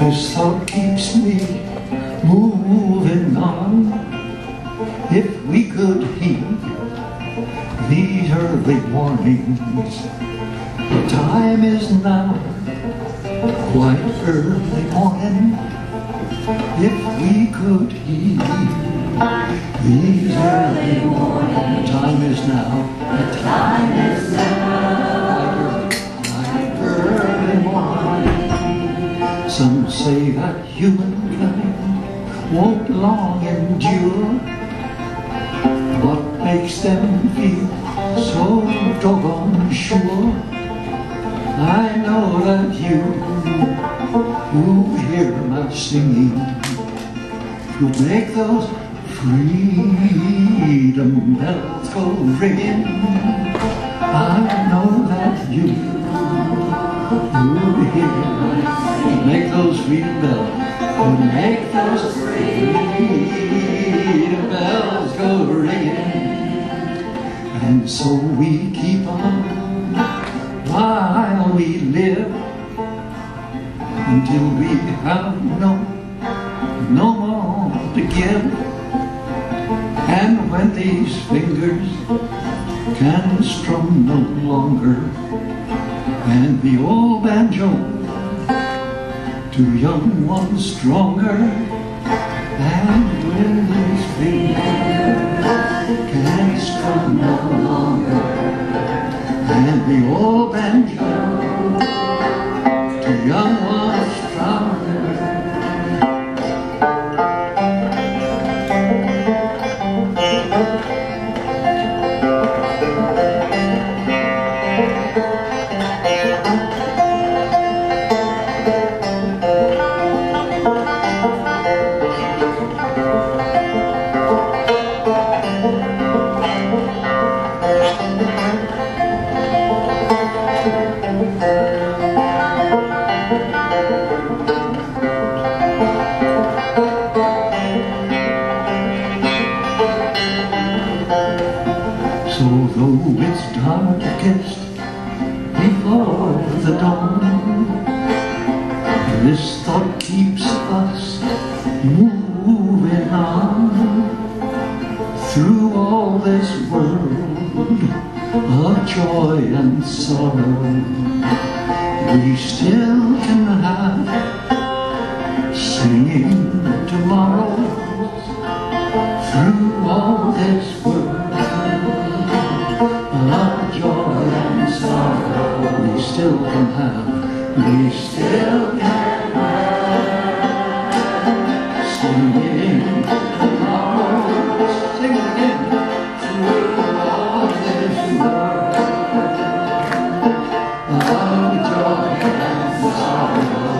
This thought keeps me moving on. If we could heed these early warnings, the time is now quite early morning. If we could heed these early warnings, the time is now. The time is now. Early morning. Some say that humankind won't long endure. What makes them feel so doggone sure? I know that you, who hear my singing, would make those freedom bells go ringing. I know that you, hear my make those freedom bells, make those freedom bells go ringing. And so we keep on while we live until we have no, no more to give. And when these fingers can strum no longer, and the old banjo to young ones stronger, and when these fingers So though it's darkest before the dawn, this thought keeps us moving on through all this world of joy and sorrow. We still can have singing still can have, we still can have singing tomorrow. Sing it again. Through all this world of joy and sorrow,